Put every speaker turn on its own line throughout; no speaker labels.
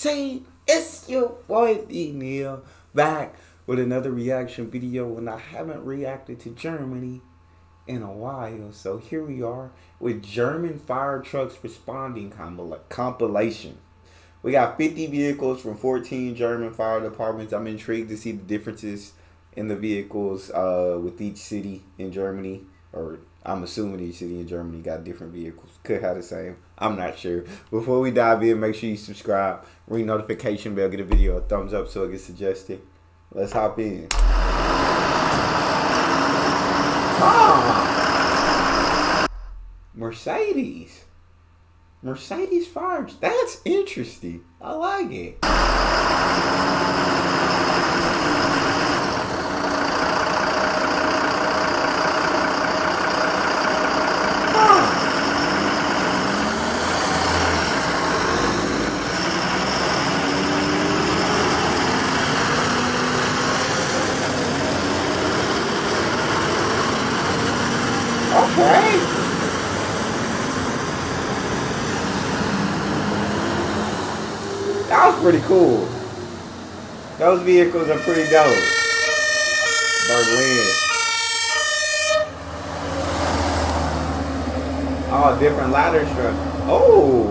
team? It's your boy D Neal back with another reaction video and I haven't reacted to Germany in a while. So here we are with German fire trucks responding compilation. We got 50 vehicles from 14 German fire departments. I'm intrigued to see the differences in the vehicles uh, with each city in Germany or I'm assuming each city in Germany got different vehicles. Could have the same. I'm not sure. Before we dive in, make sure you subscribe, ring notification bell, get a video a thumbs up so it gets suggested. Let's hop in. Ah, Mercedes. Mercedes fires. That's interesting. I like it. Okay. That was pretty cool. Those vehicles are pretty dope. Berlin. Oh, different ladder structure. Oh.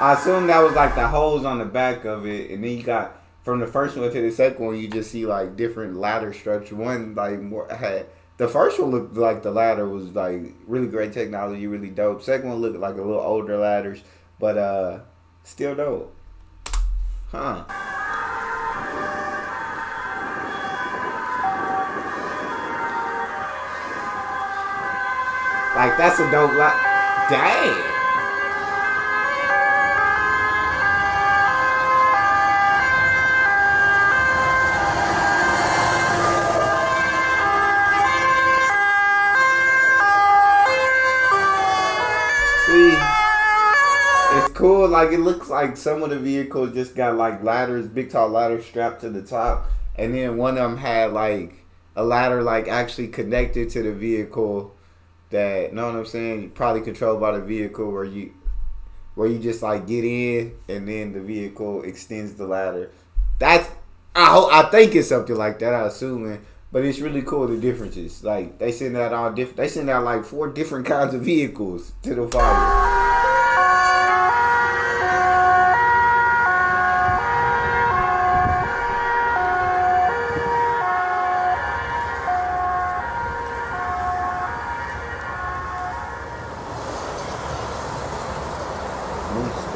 I assume that was like the hose on the back of it, and then you got from the first one to the second one, you just see like different ladder structure. One like more had the first one looked like the ladder was like really great technology, really dope. Second one looked like a little older ladders, but uh, still dope. Huh. Like that's a dope lot. Dang. See, it's cool. Like it looks like some of the vehicles just got like ladders, big tall ladders strapped to the top, and then one of them had like a ladder like actually connected to the vehicle. That know what I'm saying? Probably controlled by the vehicle, where you where you just like get in and then the vehicle extends the ladder. That's I hope I think it's something like that. I assuming. But it's really cool the differences. Like they send out all different. They send out like four different kinds of vehicles to the fire. Peace.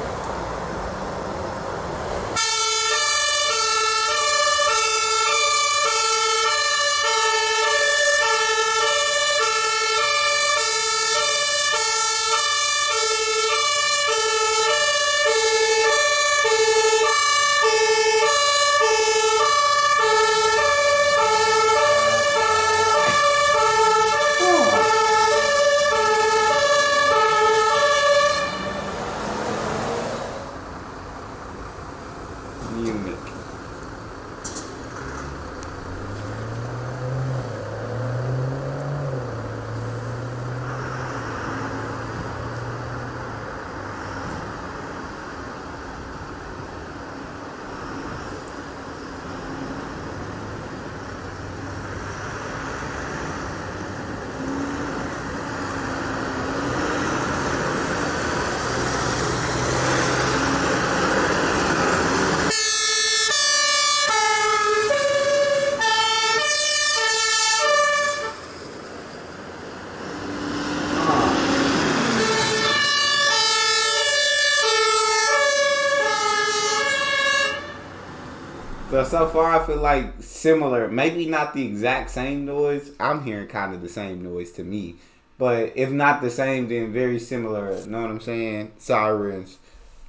So so far, I feel like similar. Maybe not the exact same noise. I'm hearing kind of the same noise to me, but if not the same, then very similar. Know what I'm saying? Sirens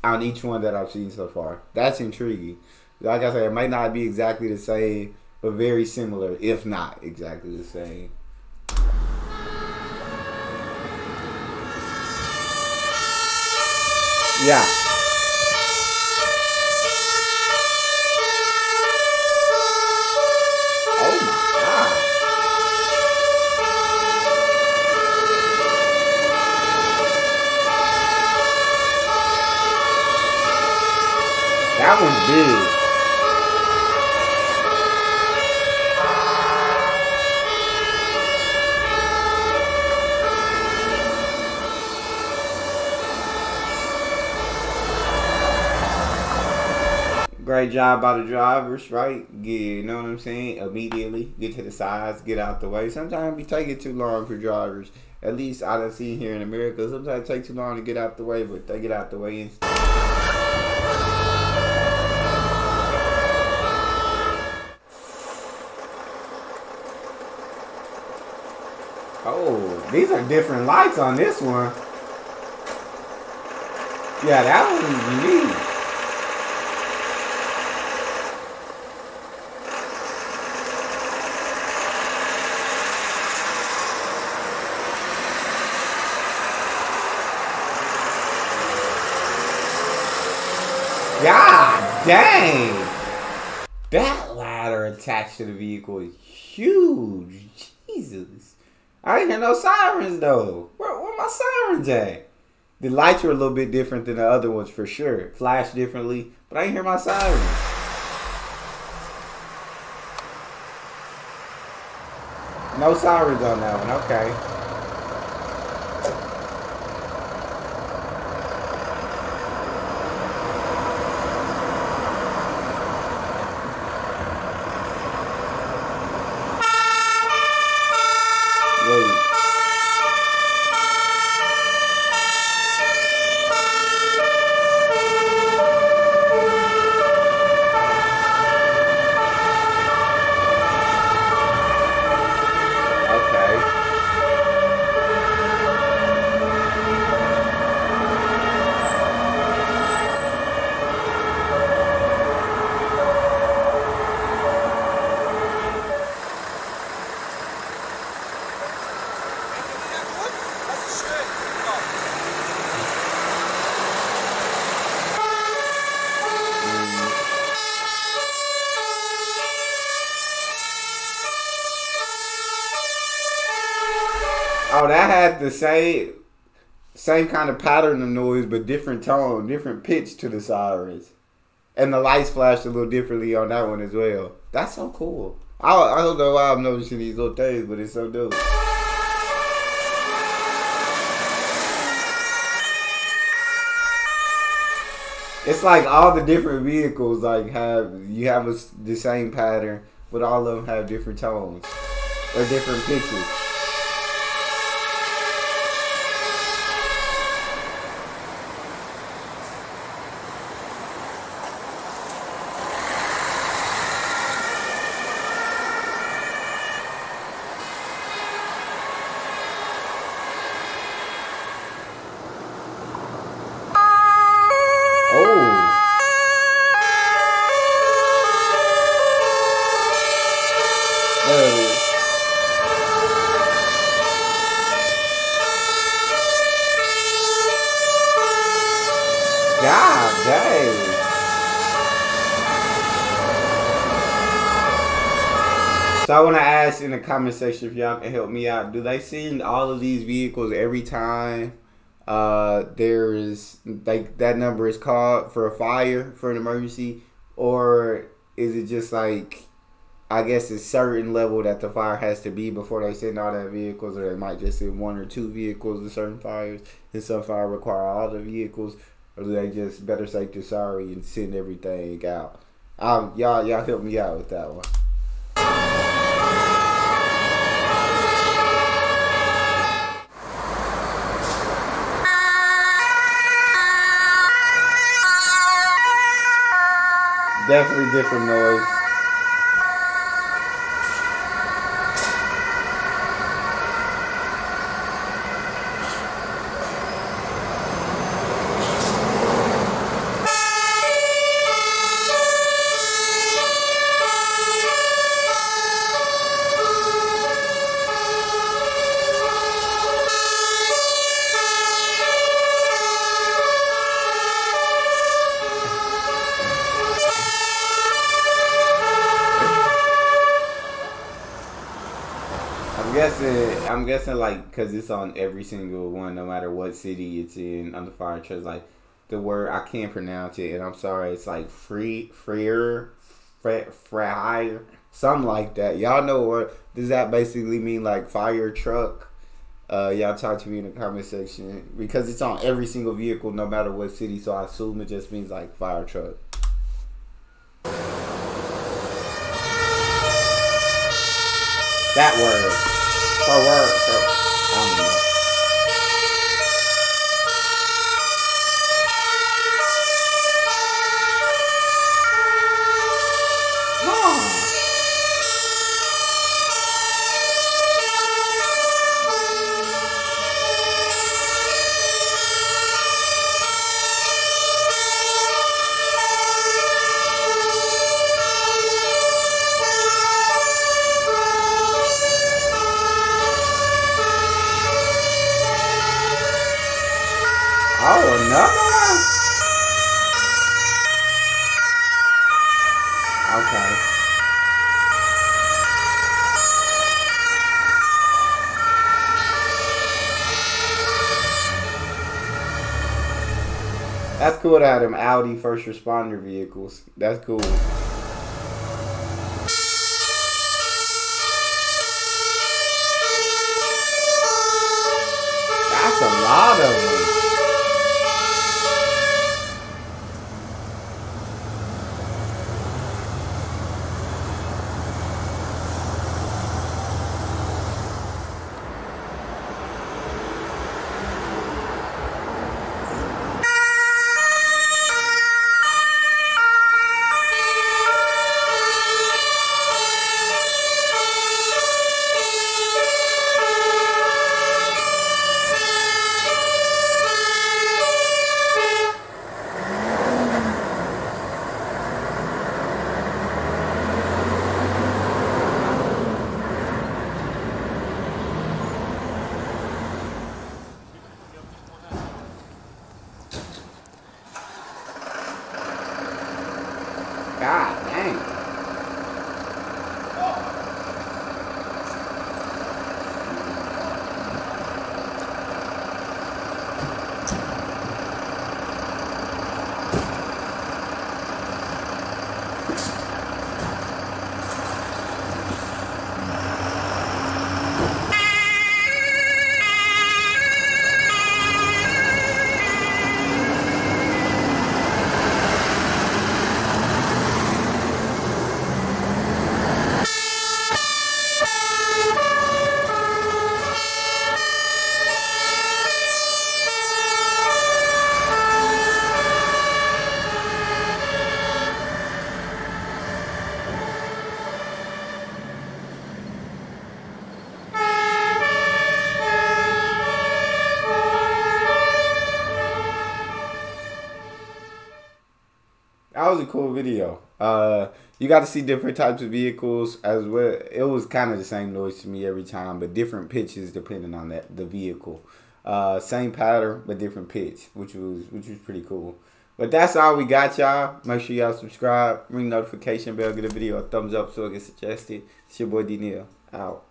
on each one that I've seen so far. That's intriguing. Like I said, it might not be exactly the same, but very similar, if not exactly the same. Yeah. That one's big. great job by the drivers, right? Yeah, you know what I'm saying? Immediately get to the sides, get out the way. Sometimes we take it too long for drivers. At least I don't see here in America. Sometimes it take too long to get out the way, but they get out the way instead. Oh, these are different lights on this one. Yeah, that one's unique. God dang! That ladder attached to the vehicle is huge. Jesus. I didn't hear no sirens though. Where, where my sirens at? The lights were a little bit different than the other ones for sure. Flashed differently, but I didn't hear my sirens. No sirens on that one, okay. Oh, that had the same same kind of pattern of noise, but different tone, different pitch to the sirens, and the lights flashed a little differently on that one as well. That's so cool. I, I don't know why I'm noticing these little things, but it's so dope. It's like all the different vehicles like have you have a, the same pattern, but all of them have different tones or different pitches. So I want to ask in the comment section if y'all can help me out. Do they send all of these vehicles every time uh, there is like that number is called for a fire for an emergency, or is it just like I guess a certain level that the fire has to be before they send all that vehicles, or they might just send one or two vehicles to certain fires, and some fire require all the vehicles, or do they just better safe than sorry and send everything out? Um, y'all, y'all help me out with that one. Definitely different noise. Guessing. I'm guessing like because it's on every single one, no matter what city it's in, on the fire trucks. Like the word I can't pronounce it, and I'm sorry. It's like free, freer, fry, something like that. Y'all know what does that basically mean? Like fire truck. Uh, y'all talk to me in the comment section because it's on every single vehicle, no matter what city. So I assume it just means like fire truck. That word. For word. For, I don't know. Oh, another one? Okay. That's cool to have them Audi first responder vehicles. That's cool. Was a cool video. Uh, you got to see different types of vehicles as well. It was kind of the same noise to me every time, but different pitches depending on that the vehicle. Uh, same pattern but different pitch, which was which was pretty cool. But that's all we got, y'all. Make sure y'all subscribe, ring notification bell, give a video a thumbs up so it gets suggested. It's your boy D Neal out.